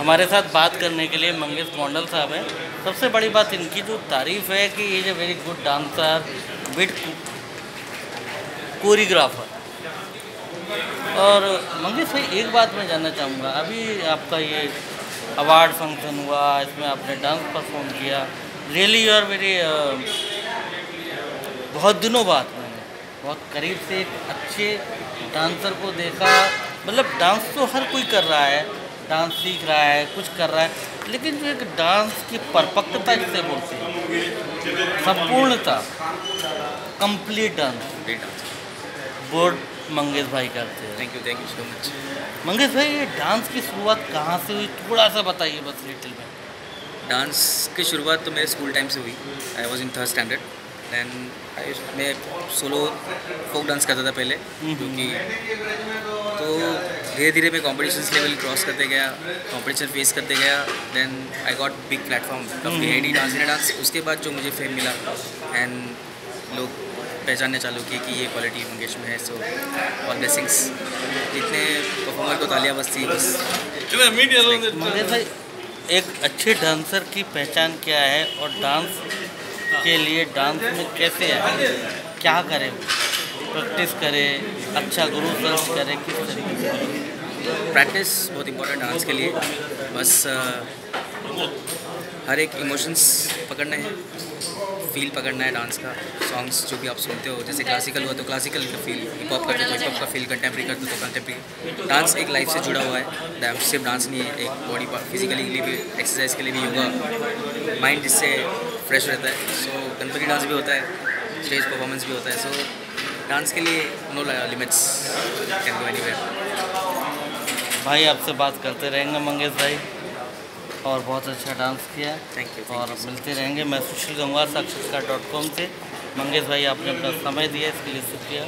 हमारे साथ बात करने के लिए मंगेश मोंडल साहब हैं। सबसे बड़ी बात इनकी जो तारीफ़ है कि ये जो very good dancer with choreographer और मंगेश भाई, एक बात मैं जानना चाहूँगा, अभी आपका ये अवार्ड फ़ंक्शन हुआ, इसमें आपने डांस परफॉर्म किया। रियली आर वेरी बहुत दिनों बाद मैंने, बहुत करीब से एक अच्छे डांसर को देखा। मतलब डांस तो हर कोई कर रहा है डांस सीख रहा है कुछ कर रहा है लेकिन जो एक डांस की परपक्वता जिसे बोलते हैं। संपूर्णता कंप्लीट डांस बोर्ड मंगेश भाई करते हैं। Thank you thank you so much Mangesh भाई ये डांस की शुरुआत कहाँ से हुई? थोड़ा सा बताइए बस लिटिल में डांस की शुरुआत तो मेरे स्कूल टाइम से हुई। I was in third standard then I मैं सोलो फोक डांस करता था पहले क्योंकि तो धीरे धीरे मैं कॉम्पिटिशन लेवल क्रॉस करते गया कॉम्पिटिशन फेस करते गया then I got big platform of the dance India dance. उसके बाद जो मुझे फेम मिला एंड लोग पहचानने चालू किए कि ये क्वालिटी मंगेश में है सो ऑल ब्लेसिंग्स जितने परफॉर्मर को तालियाँ बसती बस। मंगेश भाई एक अच्छे डांसर की पहचान क्या है और डांस के लिए डांस में कैसे आए क्या करें? प्रैक्टिस करें अच्छा गुरु सर्च करें, किस तरीके से? प्रैक्टिस बहुत इंपॉर्टेंट डांस के लिए। बस हर एक इमोशंस पकड़ने हैं फील पकड़ना है डांस का सॉन्ग्स जो भी आप सुनते हो, जैसे क्लासिकल हुआ तो क्लासिकल का फील हिप हॉप करते तो हिप हॉप का फील कंटेम्प्रेरी करते हो तो कंटेम्प्रेरी डांस एक लाइफ से जुड़ा हुआ है सिर्फ़ डांस नहीं है, एक बॉडी पार्ट फिजिकली के लिए भी एक्सरसाइज के लिए भी योगा माइंड जिससे फ्रेश रहता है। सो गणपति डांस भी होता है स्टेज परफॉर्मेंस भी होता है। सो डांस के लिए no limits can go any भाई आपसे बात करते रहेंगे मंगेश भाई और बहुत अच्छा डांस किया। थैंक यू और मिलते रहेंगे। मैं सुशील गंगवार साक्षात्कार डॉट कॉम से। मंगेश भाई आपने अपना समय दिया इसके लिए शुक्रिया।